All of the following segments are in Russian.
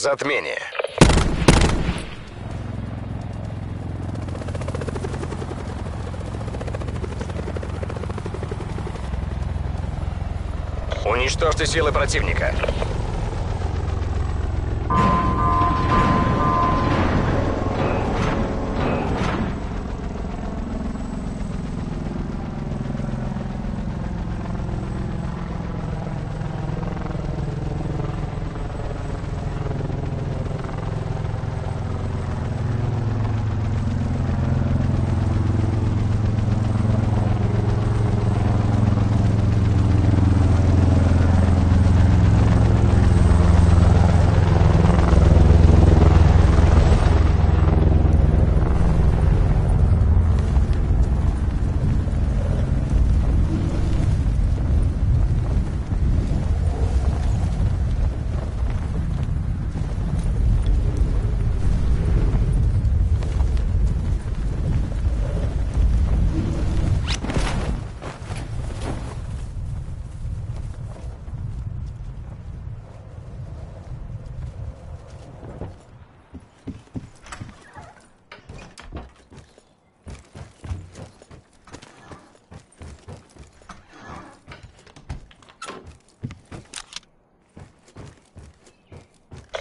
Затмение. Уничтожьте силы противника.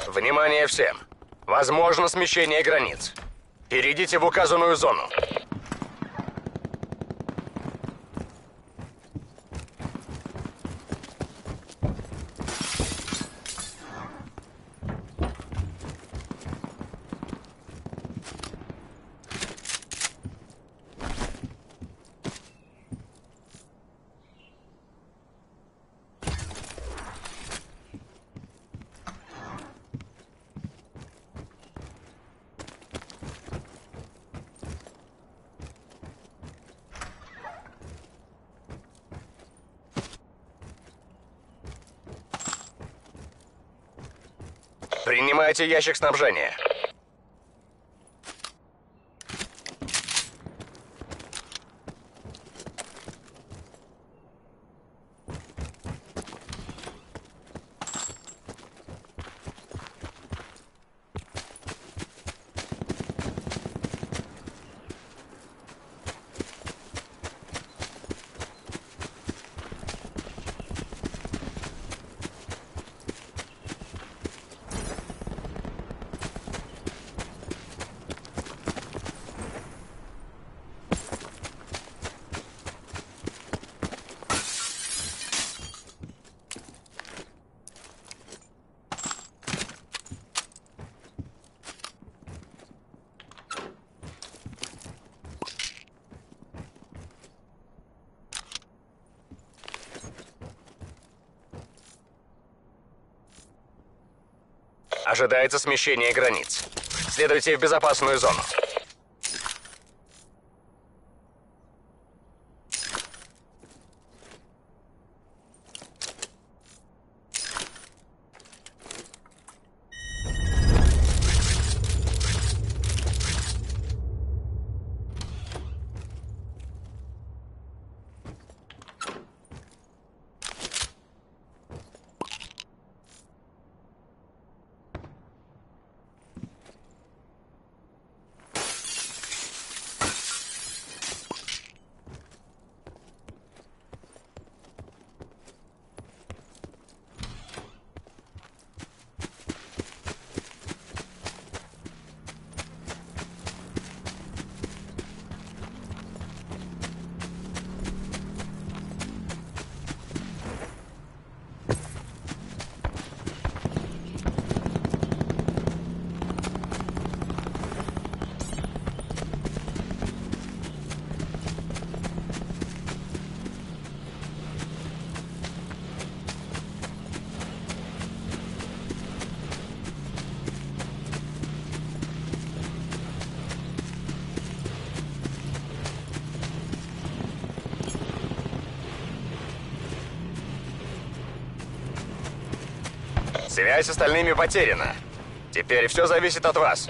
Внимание всем! Возможно смещение границ. Перейдите в указанную зону. Принимайте ящик снабжения. Ожидается смещение границ. Следуйте в безопасную зону. Связь с остальными потеряна. Теперь все зависит от вас.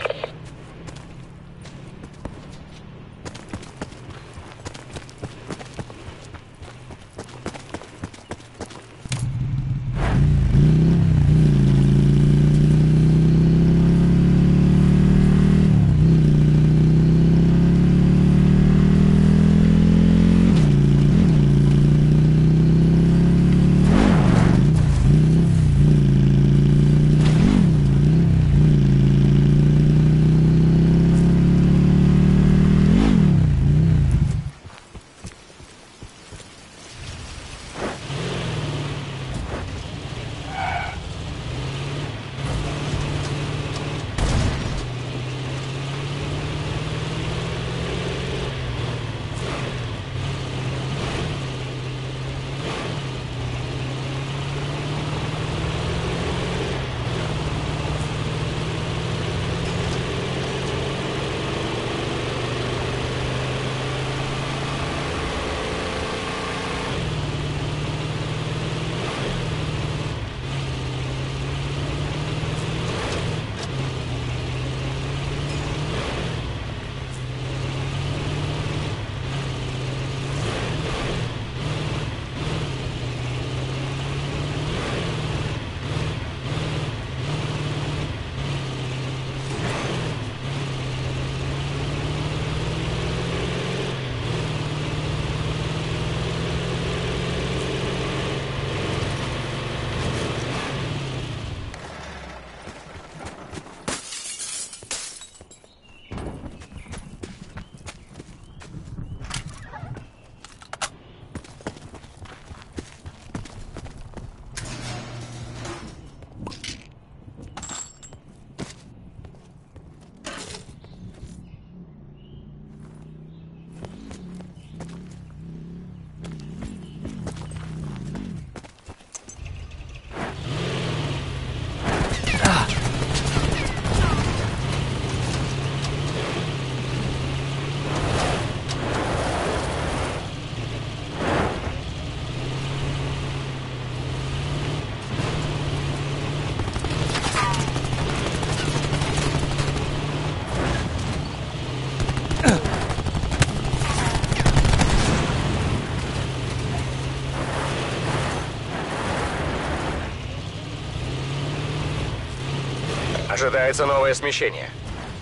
Ожидается новое смещение.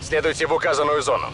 Следуйте в указанную зону.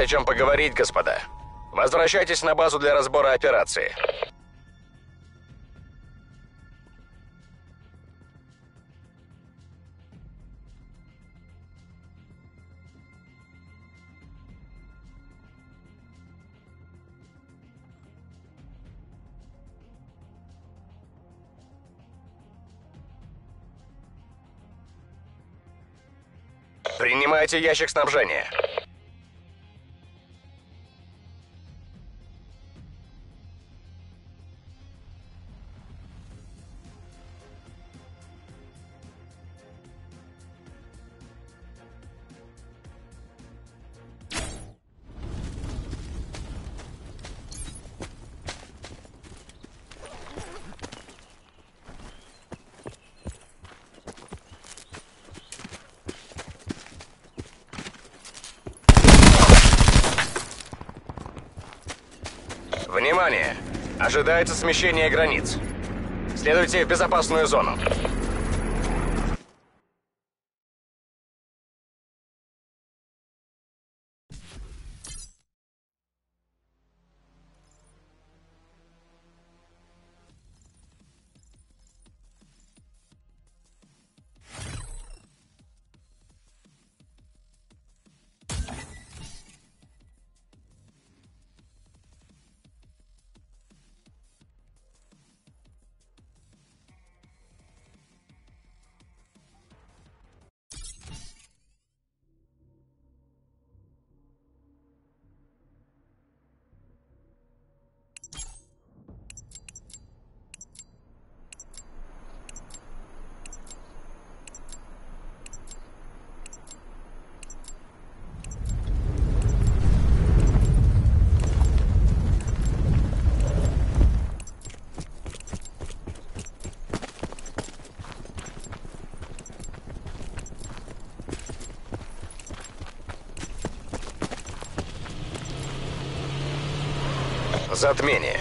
О чем поговорить, господа. Возвращайтесь на базу для разбора операции. Принимайте ящик снабжения. Ожидается смещение границ. Следуйте в безопасную зону. Затмение.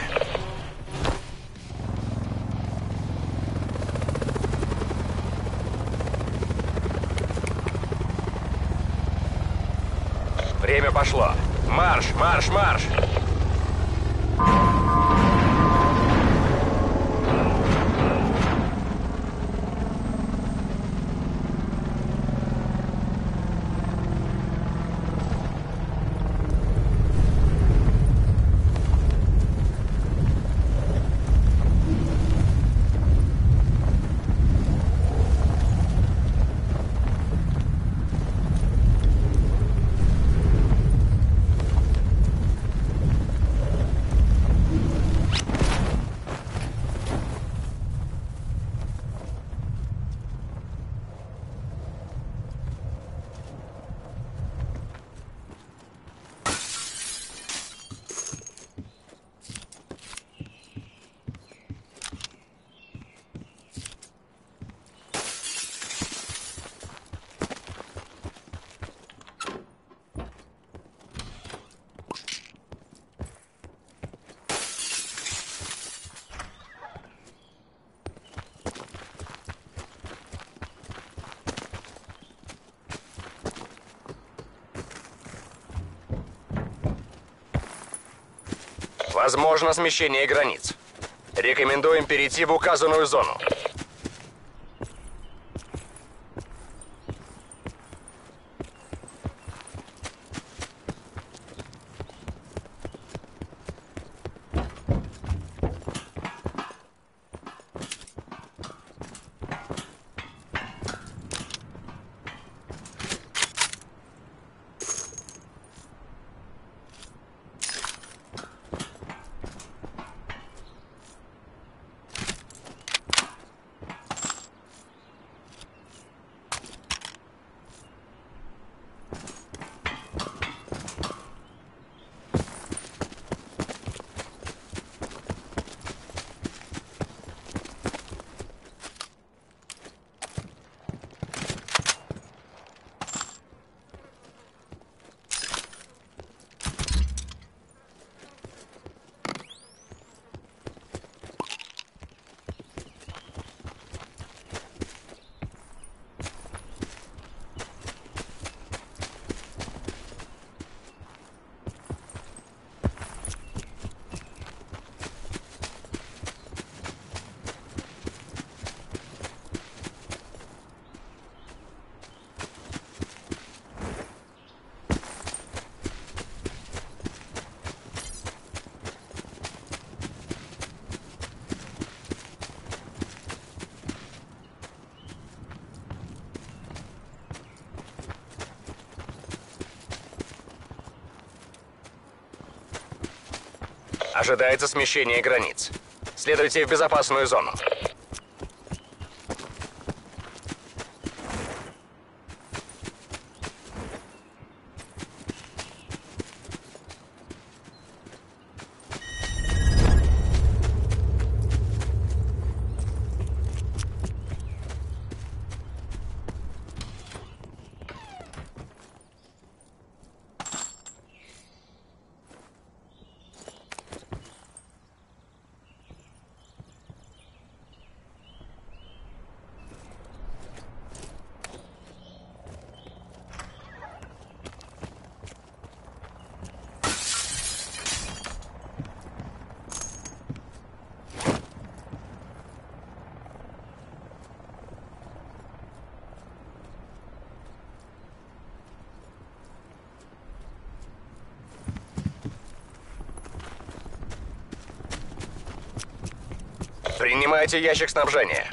Время пошло. Марш, марш, марш! Возможно смещение границ. Рекомендуем перейти в указанную зону. Ожидается смещение границ. Следуйте в безопасную зону. Принимайте ящик снабжения.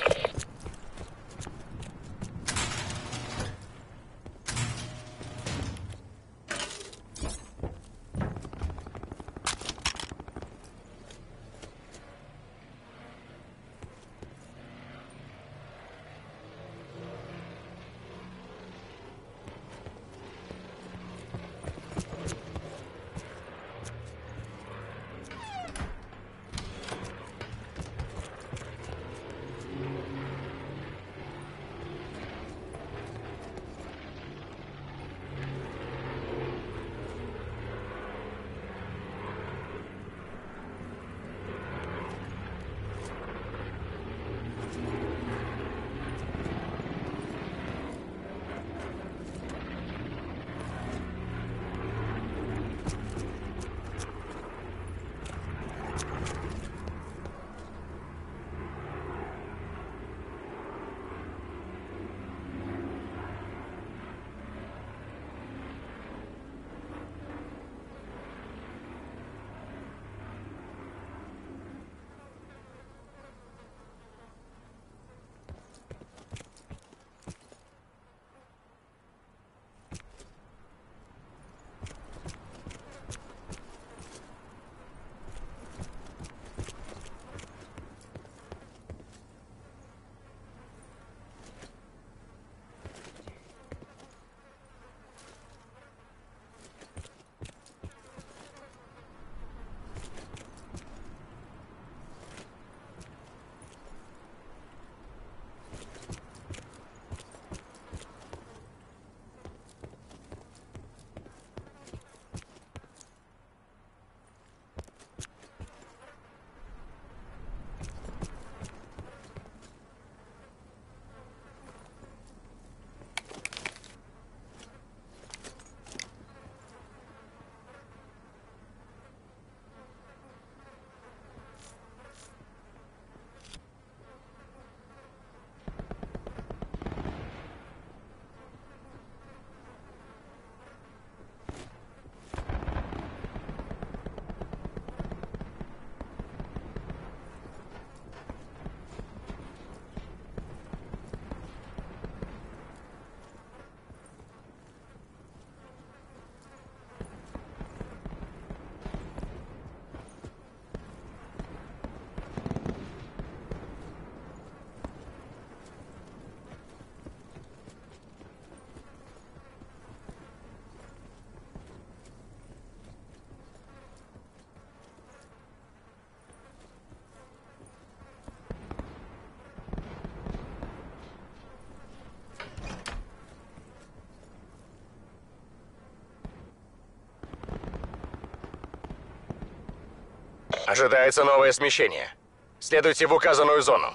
Ожидается новое смещение. Следуйте в указанную зону.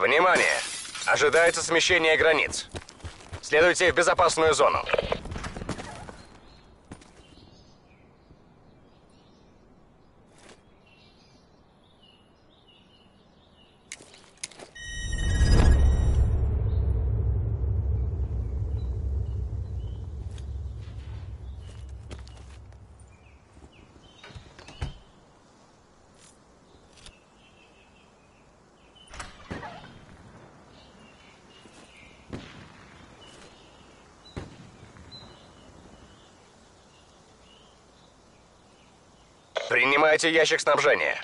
Внимание! Ожидается смещение границ. Следуйте в безопасную зону. Принимайте ящик снабжения.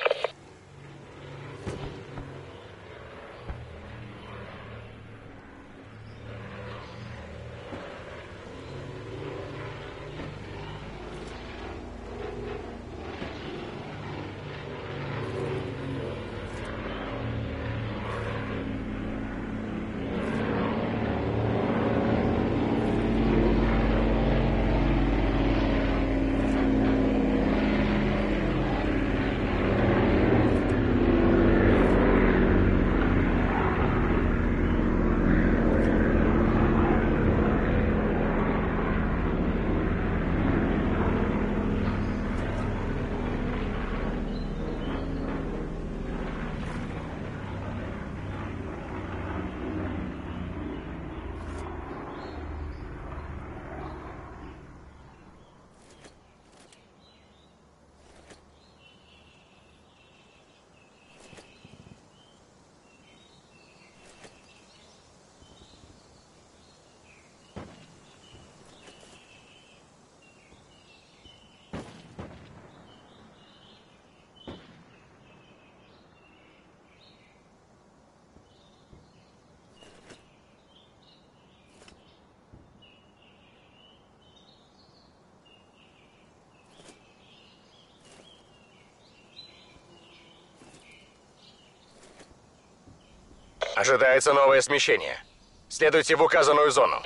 Ожидается новое смещение. Следуйте в указанную зону.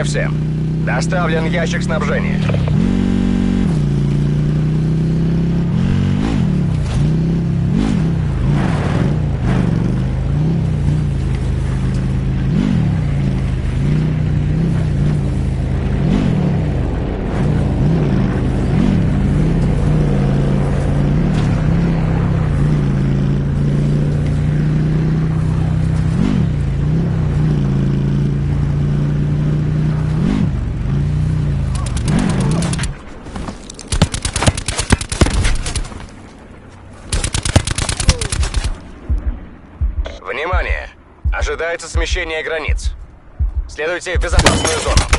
Внимание всем! Доставлен ящик снабжения. Внимание! Ожидается смещение границ. Следуйте в безопасную зону.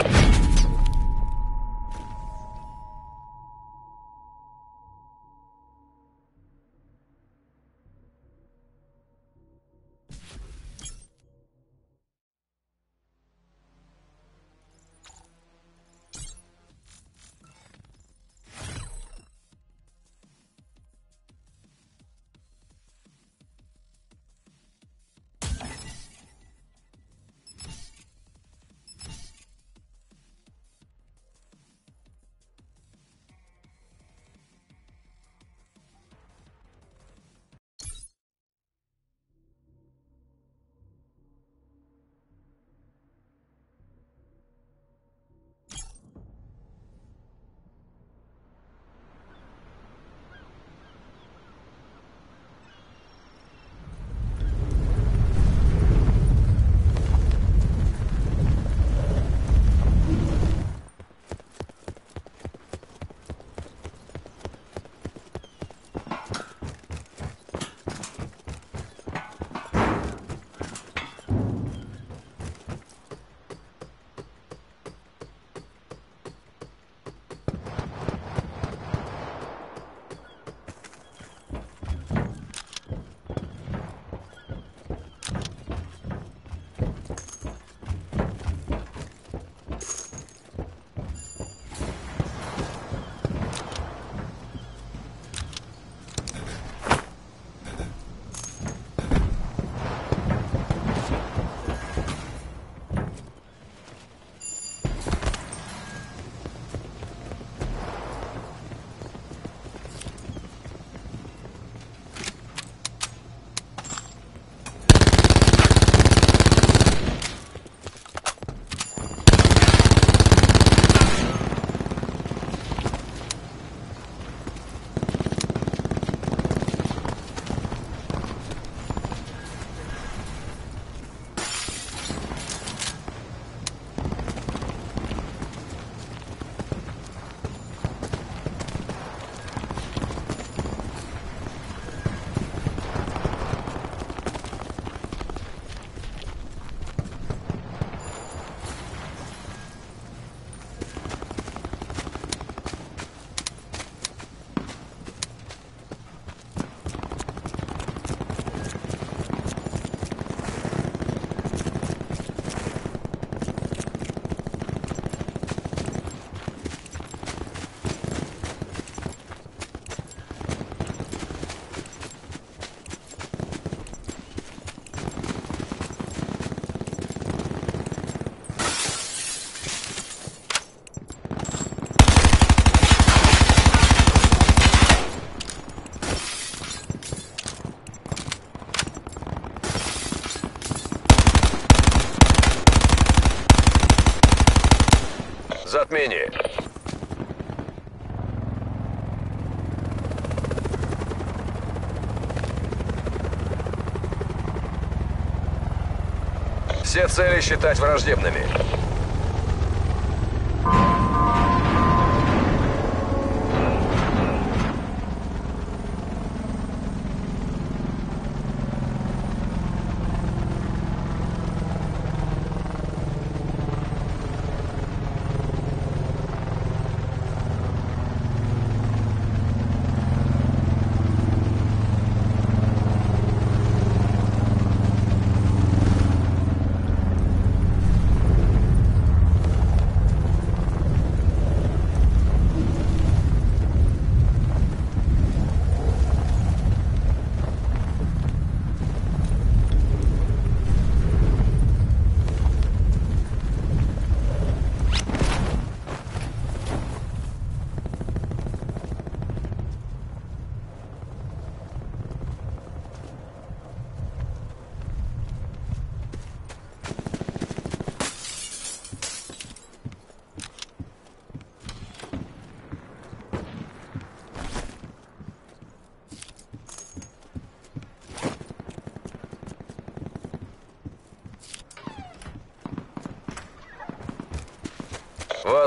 Цели считать враждебными.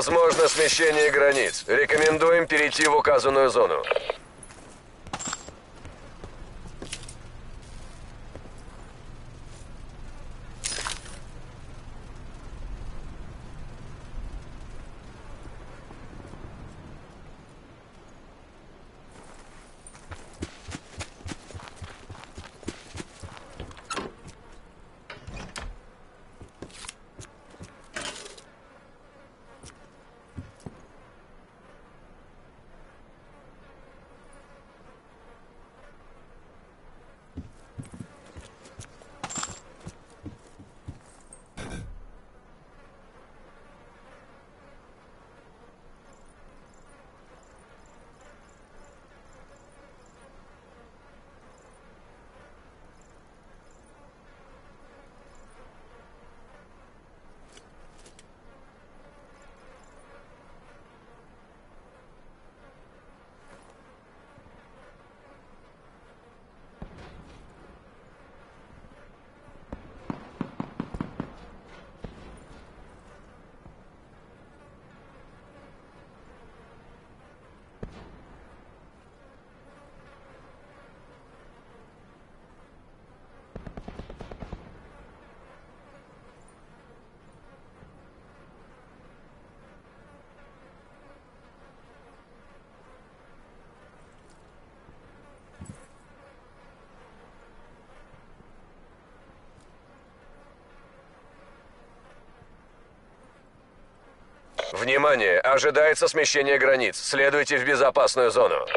Возможно смещение границ. Рекомендуем перейти в указанную зону. Внимание! Ожидается смещение границ. Следуйте в безопасную зону.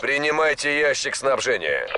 Принимайте ящик снабжения.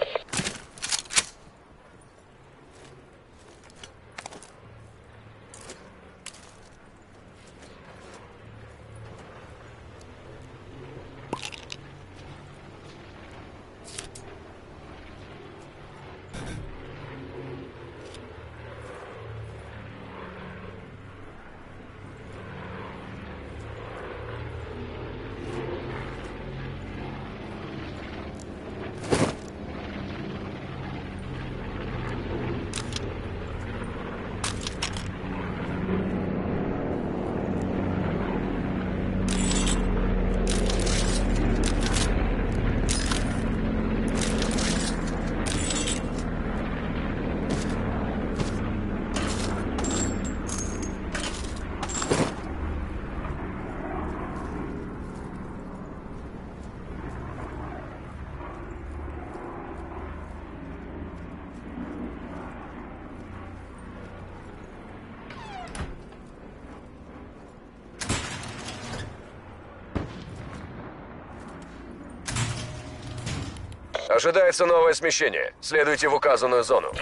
Ожидается новое смещение. Следуйте в указанную зону.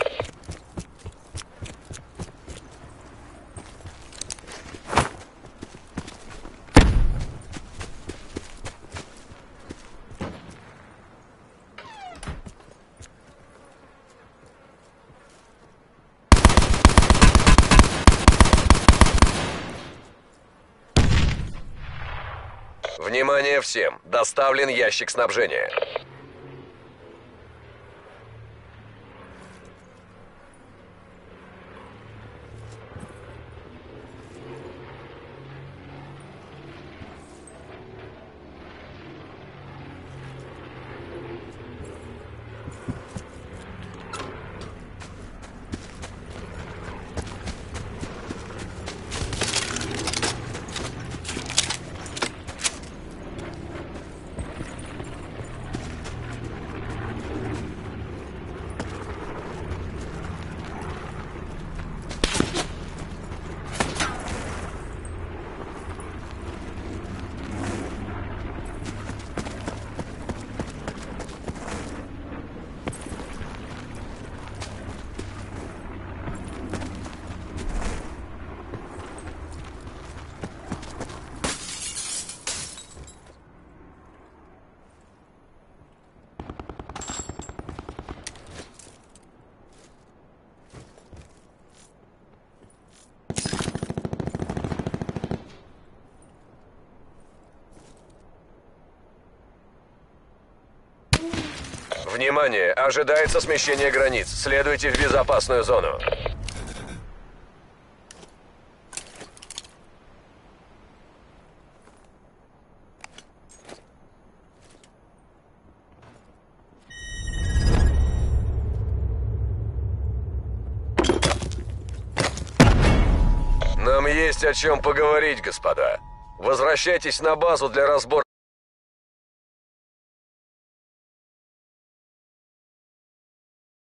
Внимание всем! Доставлен ящик снабжения. Внимание! Ожидается смещение границ. Следуйте в безопасную зону. Нам есть о чем поговорить, господа. Возвращайтесь на базу для разбора.